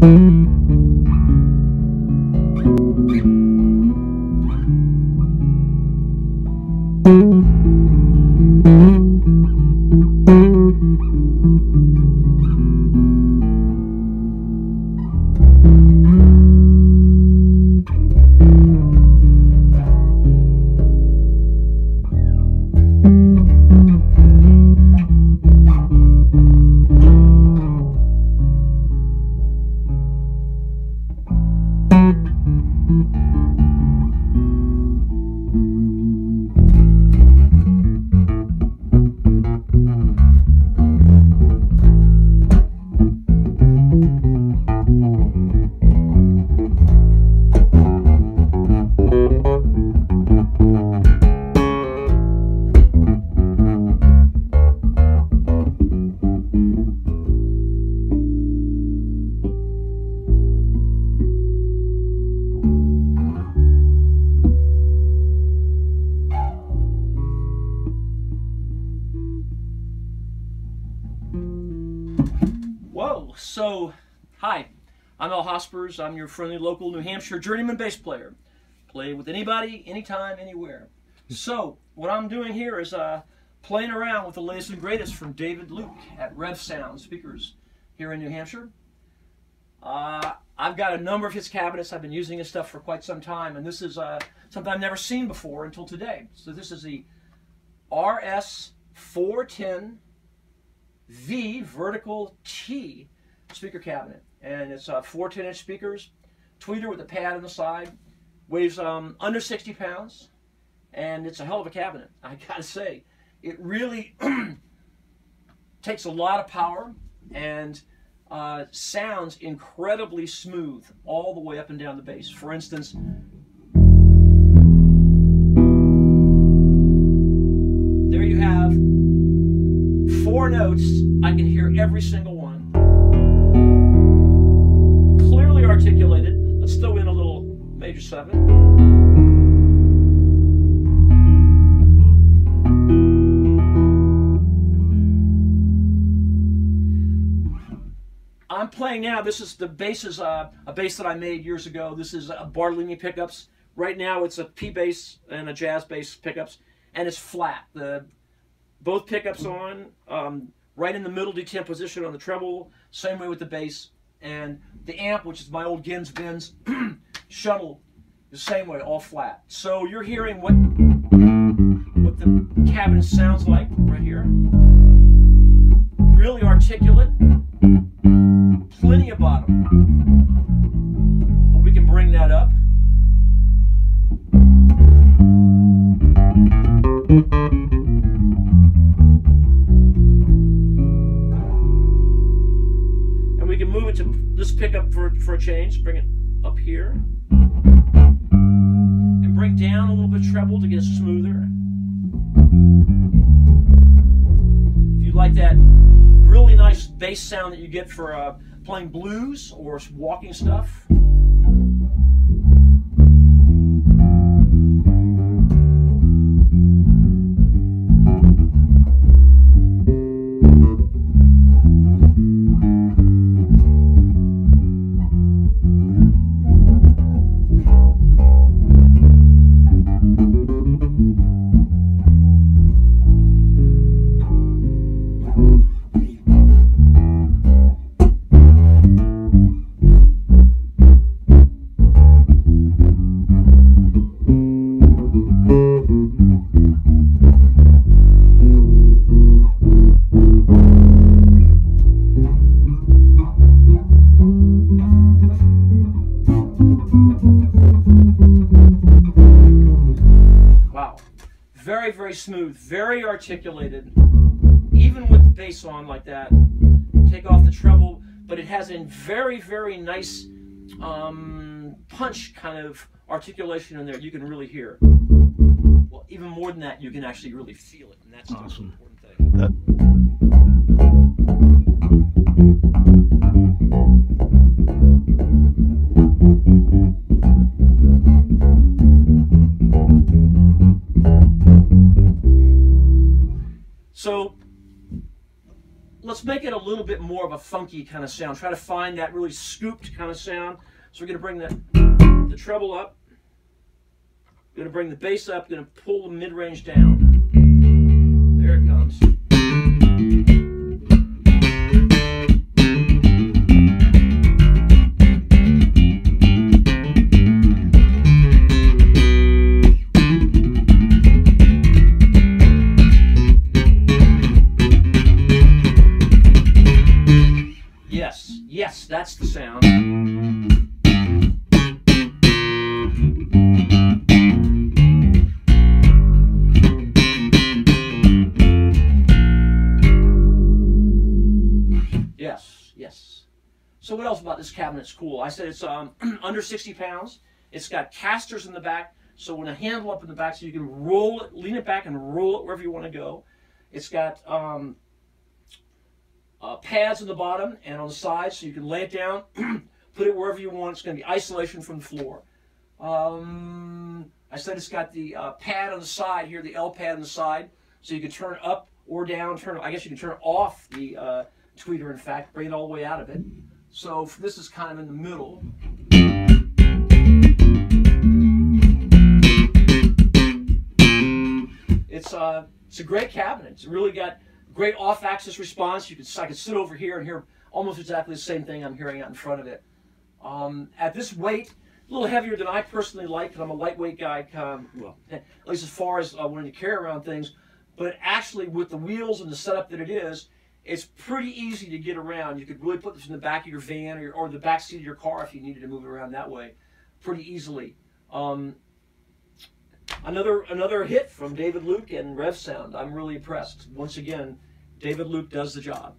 Whoa, so, hi, I'm Al Hospers. I'm your friendly local New Hampshire journeyman bass player. Play with anybody, anytime, anywhere. So, what I'm doing here is uh, playing around with the latest and greatest from David Luke at Rev Sound Speakers here in New Hampshire. Uh, I've got a number of his cabinets. I've been using his stuff for quite some time, and this is uh, something I've never seen before until today. So this is the RS410 V vertical T speaker cabinet. And it's uh, four 10 inch speakers, tweeter with a pad on the side, weighs um, under 60 pounds, and it's a hell of a cabinet. I gotta say, it really takes a lot of power and uh, sounds incredibly smooth all the way up and down the bass. For instance, there you have four notes. I can hear every single seven. I'm playing now. This is the bass is uh, a bass that I made years ago. This is a Bartolini pickups. Right now it's a P bass and a jazz bass pickups, and it's flat. The both pickups on, um, right in the middle detent position on the treble, same way with the bass. And the amp, which is my old Genz Benz shuttle, the same way, all flat. So you're hearing what, what the cabinet sounds like right here. Really articulate, plenty of bottom. But we can bring that up. And we can move it to this pickup for, for a change, bring it up here. Bring down a little bit treble to get smoother. If you like that really nice bass sound that you get for uh, playing blues or walking stuff. Wow. Very, very smooth, very articulated. Even with the bass on like that, take off the treble, but it has a very, very nice um, punch kind of articulation in there you can really hear. Well, even more than that, you can actually really feel it, and that's the most Awesome. important thing. That, make it a little bit more of a funky kind of sound. Try to find that really scooped kind of sound. So we're going to bring the, the treble up. Going to bring the bass up. Going to pull the mid-range down. That's the sound. Yes, yes. So what else about this cabinet's cool? I said it's um, under 60 pounds. It's got casters in the back, so when a handle up in the back, so you can roll it, lean it back and roll it wherever you want to go. It's got um, uh, pads on the bottom and on the sides, so you can lay it down, put it wherever you want. It's going to be isolation from the floor. Um, I said it's got the uh, pad on the side here, the L pad on the side, so you can turn up or down. Turn, I guess you can turn off the uh, tweeter. In fact, bring it all the way out of it. So this is kind of in the middle. It's uh, it's a great cabinet. It's really got great off-axis response. You can I can sit over here and hear almost exactly the same thing I'm hearing out in front of it. Um, at this weight, a little heavier than I personally like because I'm a lightweight guy. Um, well, at least as far as uh, wanting to carry around things. But actually, with the wheels and the setup that it is, it's pretty easy to get around. You could really put this in the back of your van or, or the back seat of your car if you needed to move it around that way, pretty easily. Um, another another hit from David Luke and Rev Sound. I'm really impressed. Once again, David Luke does the job.